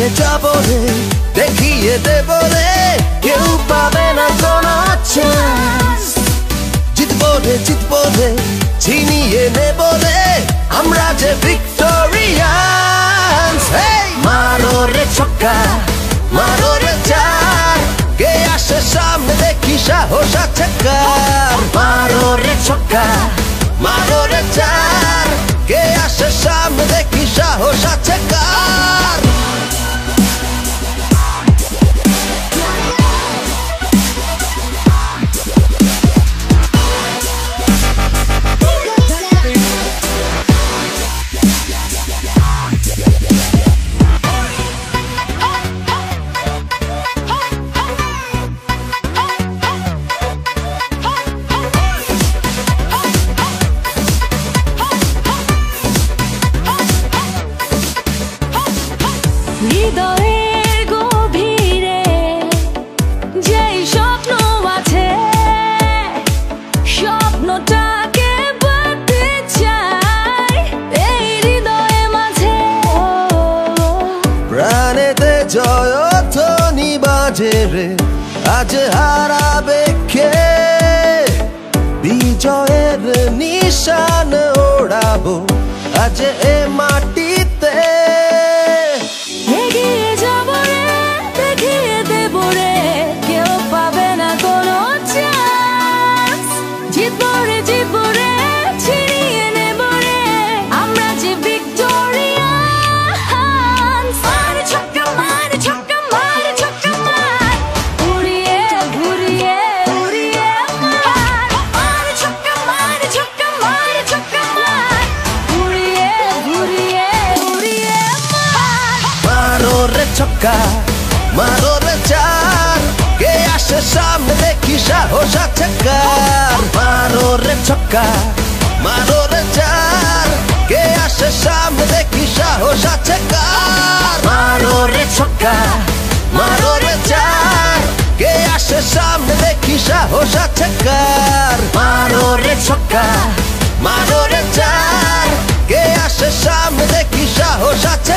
নিয়ে যাব রে, দেখিয়ে দেব রে, কেউ পাবে না কোনো জিতবো রে জিতবো রে, ছিনিয়ে রে, আমরা যে ভিক্টোরিয়ান্স মারো রে ছক্কা, মারো রে চার। কে আসে সামনে দেখি সাহস আছে মারো রে ছক্কা, মারো রে চার। রে আজ হারাবে কে? বিজয়ের নিশান ওড়াবো আজ এ মাটিতে ছক্কা মারোরে চার। কে আসে সামনে দেখি সাহস আছে কার মারোরে ছক্কা মারোরে চার। কে আসে সামনে দেখি সাহস আছে কার মারোরে ছক্কা মারোরে চার। কে আসে সামনে দেখি সাহস আছে কার মারোরে ছক্কা মারোরে চার। কে আসে সামনে দেখি সাহস আছে